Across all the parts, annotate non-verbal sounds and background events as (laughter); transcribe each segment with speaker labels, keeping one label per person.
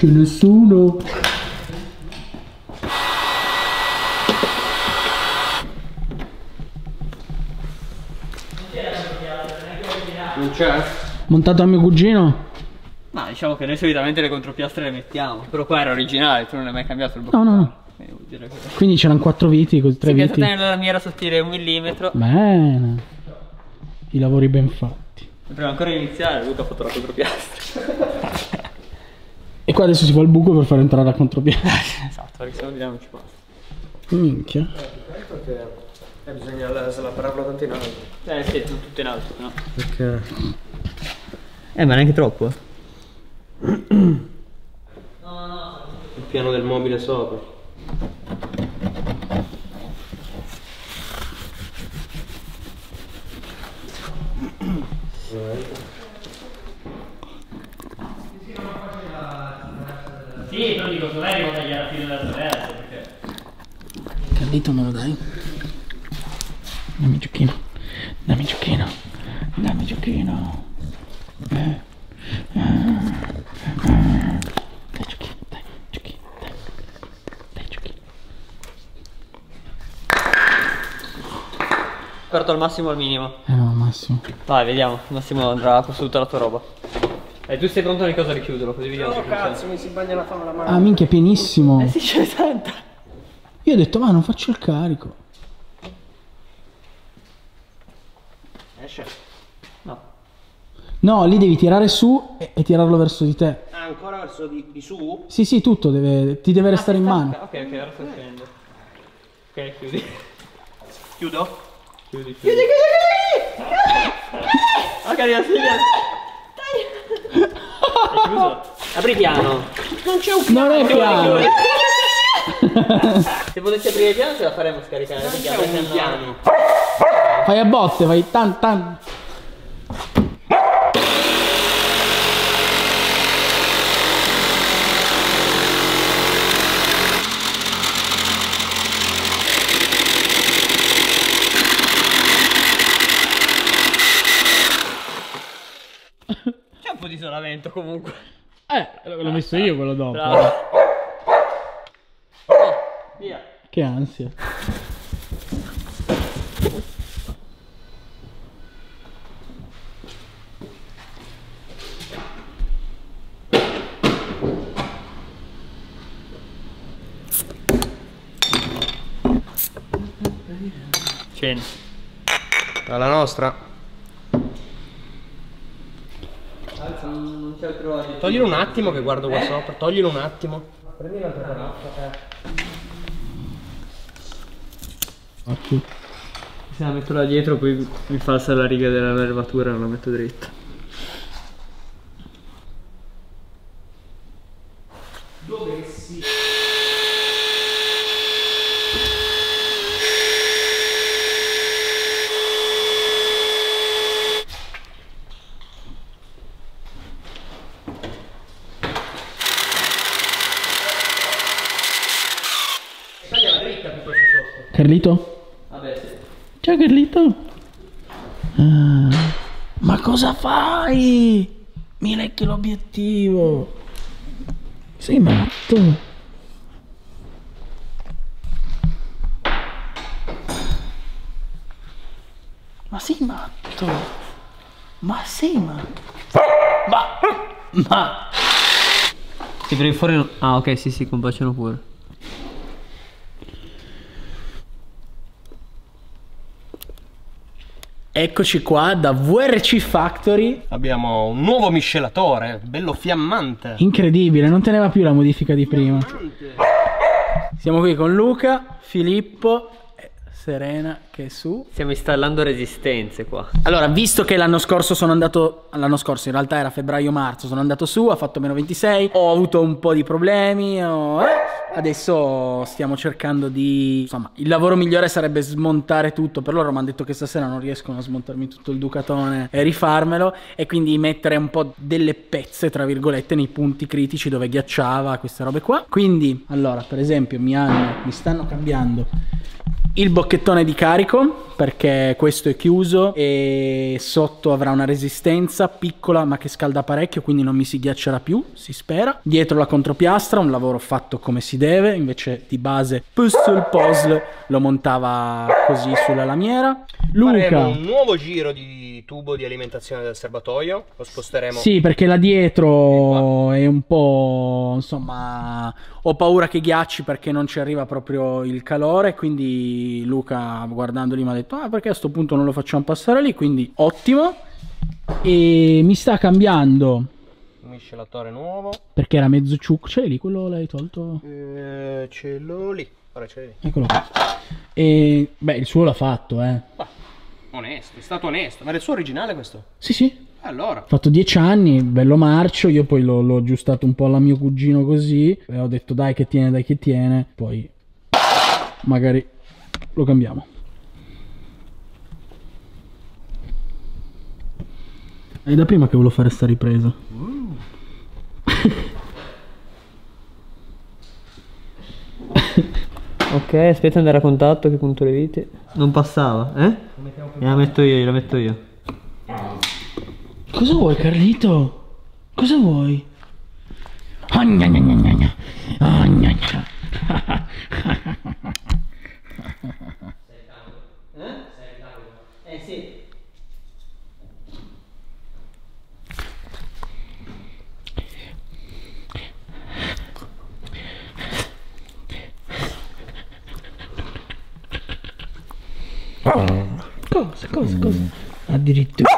Speaker 1: C'è nessuno.
Speaker 2: Non c'è?
Speaker 1: Montato a mio cugino?
Speaker 3: Ma diciamo che noi solitamente le contropiastre le mettiamo. Però qua era originale, tu non hai mai cambiato il blocco.
Speaker 1: No, no, no.
Speaker 3: Quindi che...
Speaker 1: Quindi c'erano quattro viti, così tre
Speaker 3: Sì,
Speaker 1: viti.
Speaker 3: la mira sottile un millimetro.
Speaker 1: Bene. I lavori ben fatti.
Speaker 3: Prima ancora di iniziare, Luca ha fatto la contropiastra.
Speaker 1: E qua adesso si fa il buco per far entrare la contropiede. (laughs)
Speaker 3: esatto, perché se no di là non ci passa.
Speaker 1: Minchia.
Speaker 2: Perché eh, bisogna slappararlo tanto in alto.
Speaker 3: Eh sì, sono tutte in alto, no?
Speaker 2: Perché
Speaker 3: Eh, ma neanche troppo, eh.
Speaker 2: il piano del mobile sopra.
Speaker 3: Sì, però dico, secondo me devo tagliare la fine della traversa, perché...
Speaker 1: Caldito me lo dai? Dammi il giochino. Dammi il giochino. Dammi il giochino. Eh. Eh. Eh. Dai giochino, dai, giochino, dai. Dai giochino.
Speaker 3: Aperto al massimo o al minimo.
Speaker 1: Eh no, Massimo.
Speaker 3: Vai, vediamo. Massimo andrà con tutta la tua roba. E tu sei pronto ogni cosa a richiuderlo, così vediamo se funziona.
Speaker 2: mi si bagna la fame la mano.
Speaker 1: Ah, minchia, è pienissimo.
Speaker 3: Eh sì, ce n'è tanta.
Speaker 1: Io ho detto, ma non faccio il carico.
Speaker 2: Esce.
Speaker 3: No.
Speaker 1: No, lì devi tirare su e, e tirarlo verso di te.
Speaker 2: Ah, ancora verso di, di su?
Speaker 1: Sì, sì, tutto deve, ti deve restare in mano.
Speaker 3: Ok, ok, ora sto finendo. Ok, chiudi.
Speaker 2: Chiudo?
Speaker 3: Chiudi, chiudi. Chiudi, chiudi, chiudi! Ok, arriva chiuso? Apri piano.
Speaker 2: Non c'è un
Speaker 1: Non è piano.
Speaker 3: Se potessi aprire piano ce la faremo scaricare.
Speaker 2: Non c'è un piano.
Speaker 1: Fai a botte, vai tan tan.
Speaker 3: Isolamento comunque.
Speaker 1: Eh, l'ho messo io quello dopo.
Speaker 3: Bravo. Oh, via.
Speaker 1: Che ansia.
Speaker 3: Cena.
Speaker 2: Alla nostra.
Speaker 3: Non c'è altro
Speaker 2: Toglilo un attimo che guardo qua sopra. Toglilo un attimo. Prendi un'altra caraffa.
Speaker 1: Occhio.
Speaker 3: Se la metto là dietro poi mi falsa la riga della nervatura e non la metto dritta.
Speaker 2: Tagliala dritta piuttosto sotto.
Speaker 1: Carlito?
Speaker 3: Vabbè sì.
Speaker 1: Ciao Carlito. Ah, ma cosa fai? Mi lecchi l'obiettivo. Sei matto. Ma sei matto. Ma sei matto. Ma... Ma...
Speaker 3: Sì, perché fuori. Ah ok, sì sì, combaciano pure.
Speaker 1: Eccoci qua da VRC Factory.
Speaker 2: Abbiamo un nuovo miscelatore, bello fiammante.
Speaker 1: Incredibile, non teneva più la modifica di prima. Siamo qui con Luca, Filippo e Serena che è su.
Speaker 3: Stiamo installando resistenze qua.
Speaker 1: Allora, visto che l'anno scorso sono andato, l'anno scorso in realtà era febbraio-marzo, sono andato su, ha fatto meno 26, ho avuto un po' di problemi, ho- eh, adesso stiamo cercando di... Insomma, il lavoro migliore sarebbe smontare tutto, per loro mi hanno detto che stasera non riescono a smontarmi tutto il Ducatone e rifarmelo, e quindi mettere un po' delle pezze, tra virgolette, nei punti critici dove ghiacciava, queste robe qua. Quindi, allora, per esempio, mi hanno, mi stanno cambiando il bocchettone di carico perché questo è chiuso e sotto avrà una resistenza piccola ma che scalda parecchio quindi non mi si ghiaccerà più si spera. Dietro la contropiastra un lavoro fatto come si deve invece di base puzzle puzzle lo montava così sulla lamiera
Speaker 2: Faremo
Speaker 1: Luca
Speaker 2: un nuovo giro di tubo di alimentazione del serbatoio. Lo sposteremo.
Speaker 1: Sì, perché là dietro è un po'. insomma. Ho paura che ghiacci perché non ci arriva proprio il calore. Quindi Luca, guardandoli, mi ha detto: Ah, perché a sto punto non lo facciamo passare lì? Quindi ottimo. E mi sta cambiando
Speaker 2: Miscelatore nuovo.
Speaker 1: perché era mezzo ciucco. C'è lì quello l'hai tolto?
Speaker 2: Eh, ce l'ho lì. Ora ce l'hai lì.
Speaker 1: Eccolo qua. E beh, il suo l'ha fatto, eh.
Speaker 2: Onesto, è stato onesto. Ma era il suo originale questo?
Speaker 1: Sì, sì.
Speaker 2: Allora.
Speaker 1: Ho fatto 10 anni, bello marcio, io poi l'ho, l'ho aggiustato un po' alla mio cugino così e ho detto dai che tiene, dai che tiene, poi magari lo cambiamo. È da prima che volevo fare sta ripresa.
Speaker 3: Ok, aspetta andare a contatto che punto le viti. Non passava, eh? La metto io, la metto io.
Speaker 1: Cosa vuoi Carlito? Cosa vuoi? Ah, gna gna gna gna. Ah, gna gna.
Speaker 3: Eh sì.
Speaker 1: Cosa, cosa, cosa? Addirittura.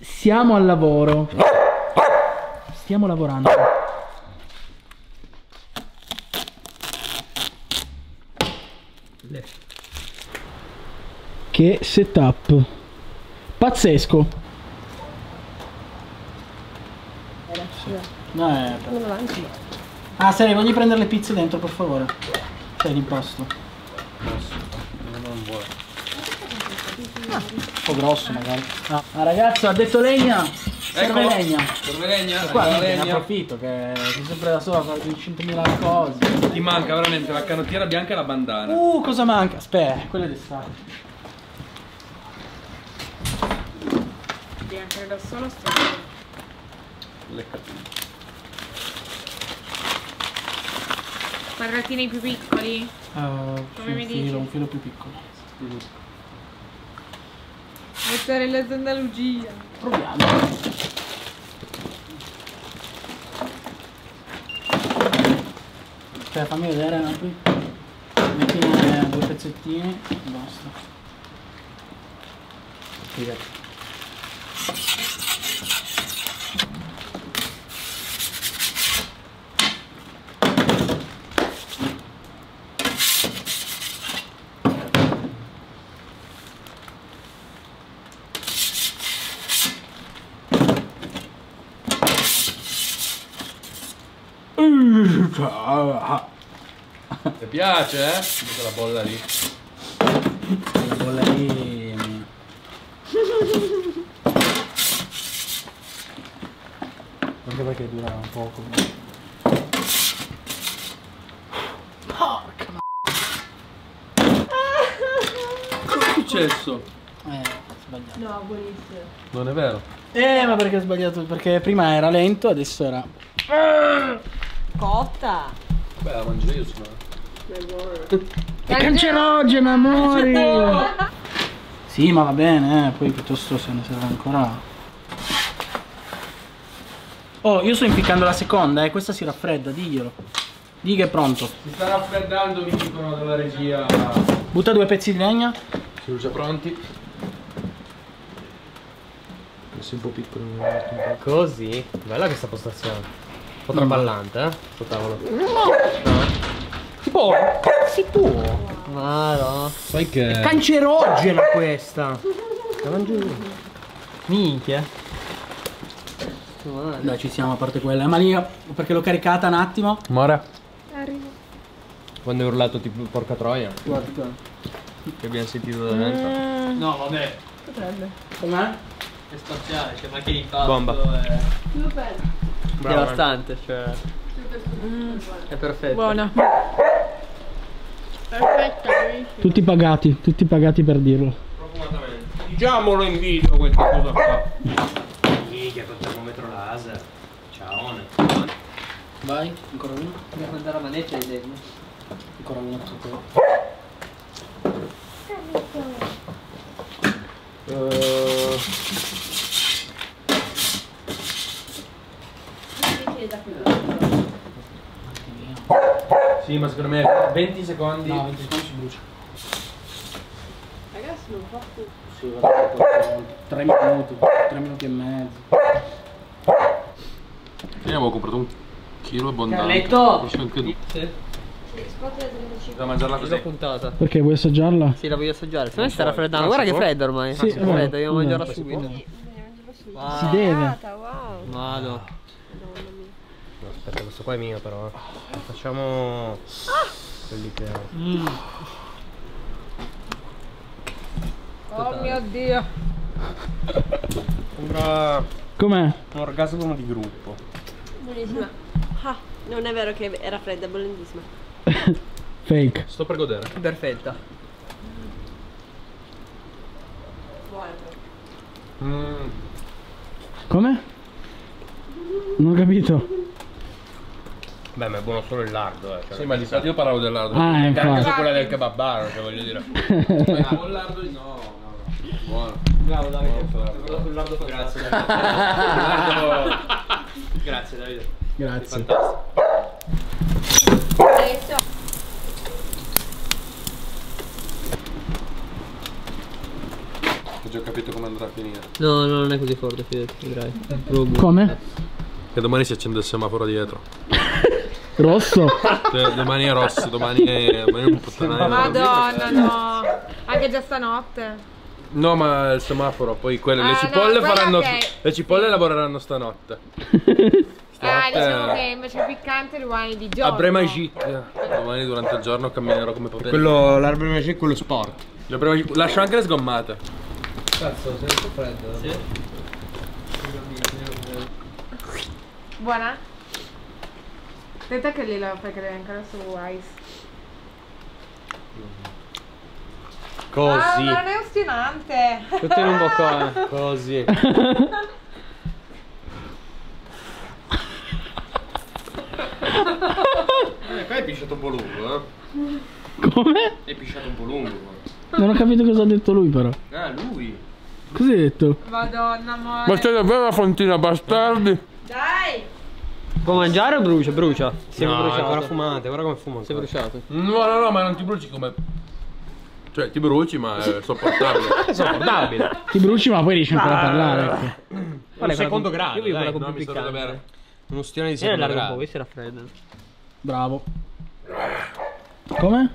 Speaker 1: Siamo al lavoro. Stiamo lavorando. Che setup. Pazzesco. No, è... Ah, Sari, voglio prendere le pizze dentro, per favore. Sei di posto. Un po' grosso, magari. Ah, ragazzo, ha detto legna. Serve
Speaker 4: Eccolo.
Speaker 1: legna.
Speaker 4: Serve legna?
Speaker 1: Qua
Speaker 4: Allora,
Speaker 1: ne
Speaker 4: legna.
Speaker 1: approfitto che sei sempre da sola, fai 5.000 cose.
Speaker 4: Ti manca veramente la canottiera bianca e la bandana.
Speaker 1: Uh, cosa manca? Aspetta, quella è d'estate.
Speaker 5: Entrare da solo sto
Speaker 4: Le catene.
Speaker 5: quadratini più piccoli.
Speaker 1: Uh,
Speaker 5: Come mi
Speaker 1: un
Speaker 5: dici?
Speaker 1: filo, un filo più piccolo.
Speaker 5: Mozzarella d'Andalugia.
Speaker 1: Proviamo. Aspetta, fammi vedere Napoli. Mettine due pezzettini e basta.
Speaker 4: Ti piace, eh? Quella bolla lì.
Speaker 1: La bolla lì mia. Anche perché dura un poco. Porca ma...
Speaker 4: Cosa è successo?
Speaker 1: Eh, sbagliato.
Speaker 5: No, buonissimo.
Speaker 4: Non è vero.
Speaker 1: Eh, ma perché ho sbagliato? Perché prima era lento, adesso era...
Speaker 5: Cotta.
Speaker 4: Beh, la mangio io, sono.
Speaker 1: È cancerogena, amori! (laughs) sì, ma va bene, eh. Poi piuttosto se ne serve ancora... Oh, io sto impiccando la seconda, eh. Questa si raffredda, diglielo. Dì che è pronto.
Speaker 4: Si sta raffreddando, mi dicono dalla regia.
Speaker 1: Butta due pezzi di legna.
Speaker 4: Siamo già pronti. Messi un po' piccolo, mi metto un po'.
Speaker 2: Così. Bella questa postazione. Un po' traballante, eh? Sto tavolo. Si può? Si può.
Speaker 3: Ma no.
Speaker 4: Sai che.
Speaker 2: Cancerogena questa. La mangio io.
Speaker 3: Minchia.
Speaker 1: Dai, ci siamo a parte quella. Ma lì, perché l'ho caricata un attimo.
Speaker 4: Mora.
Speaker 5: Arrivo.
Speaker 2: Quando hai urlato tipo porca troia.
Speaker 1: Guarda,
Speaker 2: Che abbiamo sentito da dentro.
Speaker 1: No, vabbè.
Speaker 5: Potrebbe.
Speaker 1: Com'è?
Speaker 3: È spaziale, cioè macchine di fatto.
Speaker 2: Bomba.
Speaker 3: È
Speaker 2: Bravo,
Speaker 3: devastante, cioè. È perfetto.
Speaker 5: Buona. Perfetta.
Speaker 1: Tutti pagati, tutti pagati per dirlo.
Speaker 2: Diciamolo in video questa cosa qua. Minchia, col termometro laser. Ciao.
Speaker 1: Vai, ancora uno.
Speaker 3: Dobbiamo andare a manetta di legno.
Speaker 1: Ancora uno tutto.
Speaker 2: Eh,
Speaker 4: Sì, ma secondo me 20 secondi.
Speaker 1: No, 20 secondi si brucia.
Speaker 5: Ragazzi, non fa più.
Speaker 1: Sì, guarda, 3 minuti, 3 minuti e mezzo.
Speaker 4: Io avevo comprato un chilo abbondante.
Speaker 3: Carletto!
Speaker 4: Dice anche.
Speaker 3: Sì.
Speaker 4: Da mangiarla così.
Speaker 3: puntata.
Speaker 1: Perché vuoi assaggiarla?
Speaker 3: Sì, la voglio assaggiare. Se no si sta raffreddando. Guarda che è fredda ormai.
Speaker 1: Sì,
Speaker 3: è fredda,
Speaker 1: È
Speaker 3: mangiarla subito. Wow.
Speaker 1: Si deve.
Speaker 5: Wow.
Speaker 3: Vado.
Speaker 2: Aspetta, questo qua è mio però. eh. Facciamo quelli che.
Speaker 5: Oh mio dio.
Speaker 2: Sembra
Speaker 1: Com'è?
Speaker 2: un orgasmo di gruppo.
Speaker 6: Buonissima. Ah, non è vero che era fredda, è bollentissima. (laughs)
Speaker 1: Fake.
Speaker 4: Sto per godere.
Speaker 3: Perfetta.
Speaker 4: Mm.
Speaker 1: Come? Non ho capito.
Speaker 2: Beh, ma è buono solo il lardo, eh. Cioè,
Speaker 4: Sì, ma di fatto io parlavo del lardo.
Speaker 1: Ah,
Speaker 2: anche
Speaker 1: infatti.
Speaker 2: se quella del kebabaro, cioè voglio dire.
Speaker 4: Ma (laughs) con lardo no, no, no. Buono.
Speaker 3: Bravo Davide.
Speaker 4: Buono,
Speaker 3: sul lardo Grazie. Grazie Davide.
Speaker 1: Grazie.
Speaker 5: Adesso.
Speaker 4: Ho già capito come andrà a finire.
Speaker 3: No, no, non è così forte, fidati, vedrai.
Speaker 1: Come?
Speaker 4: Che domani si accende il semaforo dietro.
Speaker 1: Rosso?
Speaker 4: Cioè, domani è rosso, domani è. Domani è un puttanaio.
Speaker 5: Madonna, no. Anche già stanotte.
Speaker 4: No, ma il semaforo, poi quelle.
Speaker 5: Ah,
Speaker 4: le
Speaker 5: no,
Speaker 4: cipolle
Speaker 5: quella
Speaker 4: faranno.
Speaker 5: ok.
Speaker 4: Le cipolle lavoreranno stanotte.
Speaker 5: Ah, diciamo
Speaker 4: Stanotte.
Speaker 5: che invece il piccante rimane di giorno.
Speaker 4: A Bremagic. Domani durante il giorno camminerò come potete.
Speaker 2: Quello, l'arbre magic è quello sport.
Speaker 4: Lascio anche le sgommate.
Speaker 3: Cazzo, sei un po' freddo. Sì.
Speaker 5: Buona? Aspetta che lì lo fai cadere ancora su ice. Ah,
Speaker 2: Così.
Speaker 5: ma non è ostinante.
Speaker 3: Tutto in un (laughs) boccone.
Speaker 2: Così. Eh, qua è pisciato un po' lungo, eh.
Speaker 1: Come?
Speaker 2: È pisciato un po' lungo. qua.
Speaker 1: Non ho capito cosa ha detto lui però.
Speaker 2: Ah, lui.
Speaker 1: Cosa hai detto?
Speaker 5: Madonna, amore.
Speaker 4: c'è davvero la fontina, bastardi?
Speaker 3: Può mangiare o brucia? Brucia. Siamo
Speaker 2: no, è
Speaker 3: bruciati.
Speaker 2: ancora fumate, guarda come fuma.
Speaker 3: Si è
Speaker 2: ancora.
Speaker 3: bruciato.
Speaker 4: No, no, no, ma non ti bruci come. Cioè, ti bruci, ma è sopportabile.
Speaker 2: È (laughs) sopportabile.
Speaker 1: Ti bruci ma poi riesci ancora a parlare. ecco.
Speaker 2: Guarda, secondo
Speaker 3: con-
Speaker 2: grado.
Speaker 3: Io vivo
Speaker 2: dai.
Speaker 3: con
Speaker 4: no,
Speaker 3: più
Speaker 4: mi sto da
Speaker 3: piccante.
Speaker 4: bere.
Speaker 2: Uno stione di
Speaker 3: E
Speaker 2: secondo
Speaker 3: largo un po',
Speaker 2: grado.
Speaker 3: questi raffreddano.
Speaker 1: Bravo. Come?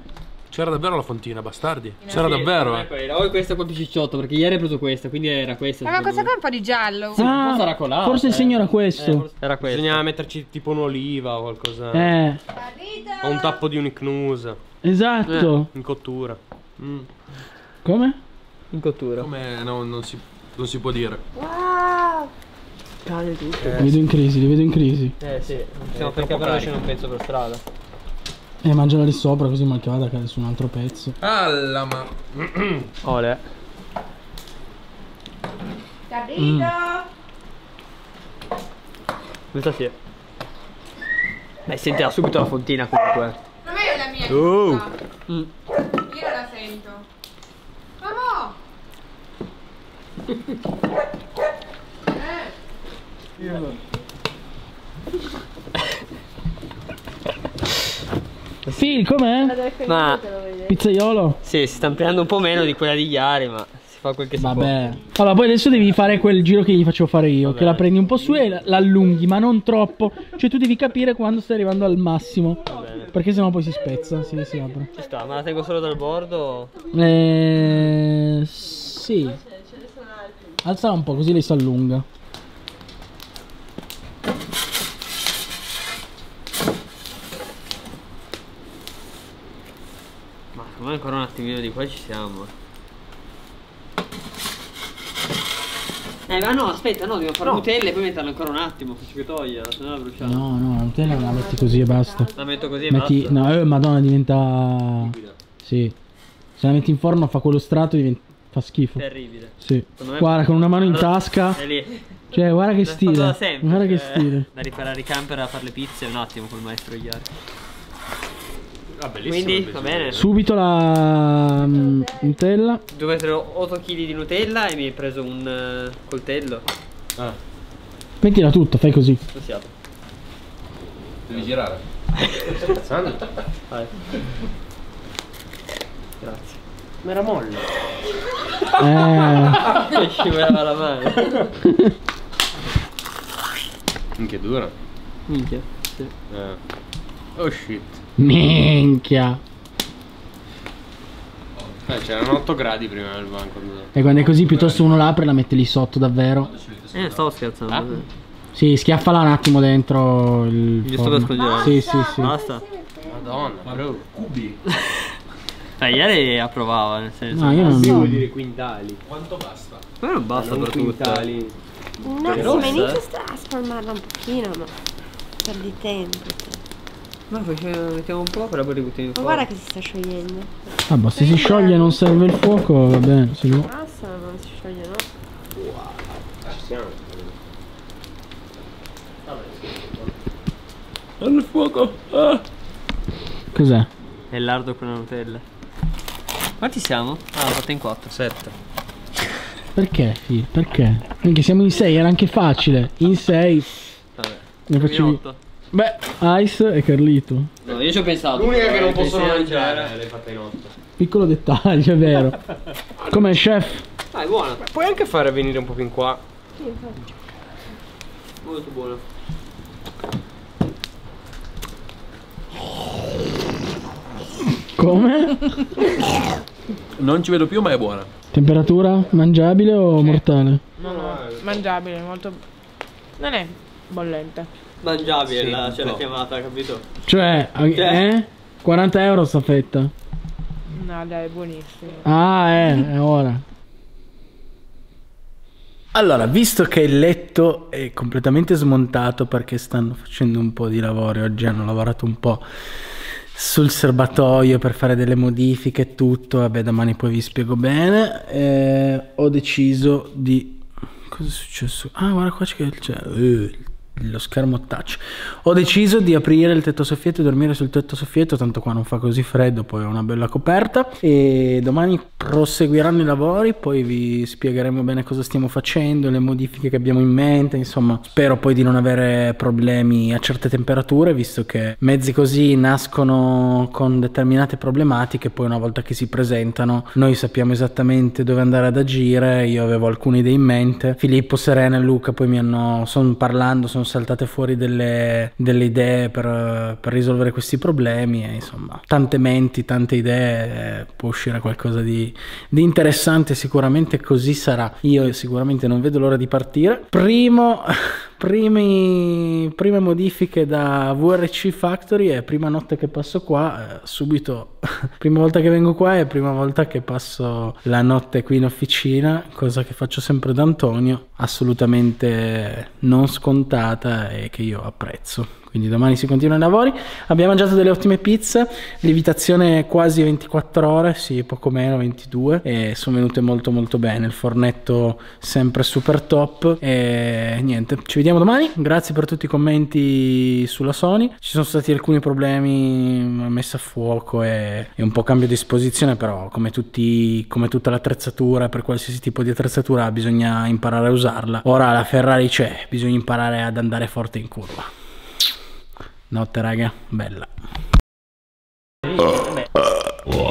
Speaker 4: C'era davvero la fontina, bastardi? C'era davvero, eh.
Speaker 3: quella. O questa qua più cicciotto, perché ieri hai preso questa, quindi era questa.
Speaker 5: Ma cosa qua è un po' di giallo?
Speaker 1: Ah,
Speaker 3: sarà colata,
Speaker 1: forse il
Speaker 3: eh.
Speaker 1: segno era
Speaker 3: Eh,
Speaker 1: questo.
Speaker 3: forse era questa.
Speaker 2: Bisogna metterci tipo un'oliva o qualcosa.
Speaker 1: Eh,
Speaker 2: O un tappo di unicnusa.
Speaker 1: esatto.
Speaker 2: In cottura. Mm.
Speaker 1: Come?
Speaker 3: In cottura.
Speaker 4: Come no, non, si, non si può dire.
Speaker 3: Cade tutto.
Speaker 1: Li vedo in crisi, li vedo in crisi.
Speaker 3: Eh sì, non
Speaker 2: troppo
Speaker 3: perché però
Speaker 2: carico.
Speaker 3: c'è un pezzo per strada.
Speaker 1: Eh, mangiala lì sopra così mal che vada cade su un altro pezzo.
Speaker 4: Alla ma. (clears throat)
Speaker 3: Ole.
Speaker 5: Capito?
Speaker 3: Questa sì. Beh, sentirà subito la fontina comunque.
Speaker 5: Non è la mia.
Speaker 2: Oh.
Speaker 5: questa.
Speaker 3: Mm.
Speaker 5: Io non la sento. Mamma! (laughs)
Speaker 1: Phil, com'è?
Speaker 3: Ma
Speaker 1: Pizzaiolo?
Speaker 3: sì, si sta ampliando un po' meno di quella di Chiari, ma si fa quel che si
Speaker 1: Vabbè. Allora, poi adesso devi fare quel giro che gli facevo fare io, che la prendi un po' su e la- l'allunghi, ma non troppo. Cioè tu devi capire quando stai arrivando al massimo. Perché sennò poi si spezza, si, si apre.
Speaker 3: può. Ci sta, ma la tengo solo dal bordo.
Speaker 1: Eh, sì. Alzala un po' così lei si allunga.
Speaker 3: Ma secondo me ancora un attimino di qua ci siamo. Eh, ma no, aspetta, no, devo fare Nutella e poi metterla ancora un attimo, faccio che togliela, se no la bruciamo.
Speaker 1: No, no, la Nutella la metti così e basta.
Speaker 3: La metto così e
Speaker 1: Metti,
Speaker 3: basta.
Speaker 1: no, eh, madonna diventa... Sì. Se la metti in forno fa quello strato diventa... fa schifo.
Speaker 3: Terribile.
Speaker 1: Sì.
Speaker 3: Secondo me-
Speaker 1: Guarda, con una mano in
Speaker 3: Allora,
Speaker 1: tasca.
Speaker 3: È lì.
Speaker 1: Cioè, guarda che stile.
Speaker 3: sempre,
Speaker 1: Guarda che
Speaker 3: cioè,
Speaker 1: stile.
Speaker 3: Da riparare i camper a fare le pizze un attimo col maestro Iari.
Speaker 2: Ah, bellissimo.
Speaker 3: Quindi, va bene.
Speaker 1: Subito la mm, Nutella.
Speaker 3: Devo mettere 8 kg di Nutella e mi hai preso un eh, coltello.
Speaker 2: Ah,
Speaker 1: Mettila tutta, fai così.
Speaker 3: Non si apre.
Speaker 4: Devi girare.
Speaker 2: scherzando?
Speaker 3: Vai. Grazie.
Speaker 2: Ma era molle.
Speaker 1: Eh,
Speaker 3: Mi scivolava la mano.
Speaker 2: Minchia dura.
Speaker 3: Minchia. Sì.
Speaker 2: Eh. Oh shit.
Speaker 1: Minchia.
Speaker 2: Eh, c'erano 8 gradi prima nel banco.
Speaker 1: E quando è così, piuttosto uno l'apre e la mette lì sotto, davvero.
Speaker 3: Eh, stavo scherzando.
Speaker 2: Ah?
Speaker 1: Sì, schiaffala un attimo dentro il.
Speaker 3: Giusto per scongelare.
Speaker 1: Sì, sì, sì.
Speaker 3: Basta.
Speaker 2: Madonna, bro.
Speaker 4: Cubi.
Speaker 3: Dai, ieri approvava, nel senso.
Speaker 1: No, io non
Speaker 2: Vuol
Speaker 1: so.
Speaker 2: dire quintali.
Speaker 4: Quanto basta?
Speaker 3: Non basta
Speaker 2: non
Speaker 3: per tutto.
Speaker 2: quintali.
Speaker 6: No, sì,
Speaker 3: rossa,
Speaker 6: ma inizia a sta- a spalmarla un pochino, ma perdi tempo.
Speaker 3: Ma perché mettiamo un po' per poi ributtare in
Speaker 6: Ma
Speaker 3: fuori.
Speaker 6: guarda che si sta sciogliendo.
Speaker 1: Ah, boh, se si scioglie e non serve il fuoco, va bene. Se no.
Speaker 6: Basta, non si scioglie, no?
Speaker 2: Ci siamo.
Speaker 4: Il fuoco. Ah.
Speaker 1: Cos'è?
Speaker 3: È lardo con la Nutella. Quanti siamo? Ah, fatta in 4. 7.
Speaker 1: Perché, Fi? Perché? Perché siamo in 6, era anche facile. In 6
Speaker 3: Vabbè.
Speaker 1: ne facevi.
Speaker 3: 8.
Speaker 1: Beh, Ice e Carlito.
Speaker 3: No, io ci ho pensato.
Speaker 2: L'unica che non
Speaker 3: Eh,
Speaker 2: possono mangiare
Speaker 3: c'era.
Speaker 2: l'hai fatta in 8.
Speaker 1: Piccolo dettaglio, è vero. Come chef?
Speaker 3: Ah, è buona.
Speaker 2: Puoi anche fare venire un po' più in qua.
Speaker 3: Molto buona.
Speaker 1: Come?
Speaker 4: Non ci vedo più, ma è buona.
Speaker 1: Temperatura mangiabile o mortale?
Speaker 5: No, no, mangiabile, molto... Non è bollente.
Speaker 3: Mangiabile,
Speaker 2: Sì,
Speaker 3: la, c'è la chiamata, capito?
Speaker 1: Cioè, eh? 40 euro sta fetta.
Speaker 5: No, dai, è buonissimo.
Speaker 1: Ah, eh, è ora. Allora, visto che il letto è completamente smontato perché stanno facendo un po' di lavori, oggi hanno lavorato un po' sul serbatoio per fare delle modifiche e tutto, vabbè domani poi vi spiego bene, eh, ho deciso di... Cosa è successo? Ah, guarda qua c'è, c'è eh, lo schermo touch. Ho deciso di aprire il tetto soffietto e dormire sul tetto soffietto, tanto qua non fa così freddo, poi ho una bella coperta e domani proseguiranno i lavori, poi vi spiegheremo bene cosa stiamo facendo, le modifiche che abbiamo in mente, insomma, spero poi di non avere problemi a certe temperature, visto che mezzi così nascono con determinate problematiche, poi una volta che si presentano noi sappiamo esattamente dove andare ad agire, io avevo alcune idee in mente, Filippo, Serena e Luca poi mi hanno, sono parlando, sono saltate fuori delle, delle idee per, per risolvere questi problemi e insomma tante menti, tante idee, eh, può uscire qualcosa di, di interessante sicuramente così sarà. Io sicuramente non vedo l'ora di partire. Primo, (laughs) primi, prime modifiche da VRC Factory è prima notte che passo qua, eh, subito, (laughs) prima volta che vengo qua è prima volta che passo la notte qui in officina, cosa che faccio sempre da Antonio, assolutamente non scontata e che io apprezzo. Quindi domani si continuano i lavori. Abbiamo mangiato delle ottime pizze, lievitazione quasi 24 ore, sì, poco meno, 22 e sono venute molto molto bene. Il fornetto sempre super top e niente, ci vediamo domani. Grazie per tutti i commenti sulla Sony. Ci sono stati alcuni problemi, messa a fuoco e, e un po' cambio di esposizione, però come, tutti, come tutta l'attrezzatura, per qualsiasi tipo di attrezzatura bisogna imparare a usarla. Ora la Ferrari c'è, bisogna imparare ad andare forte in curva. Notte raga, bella. Oh.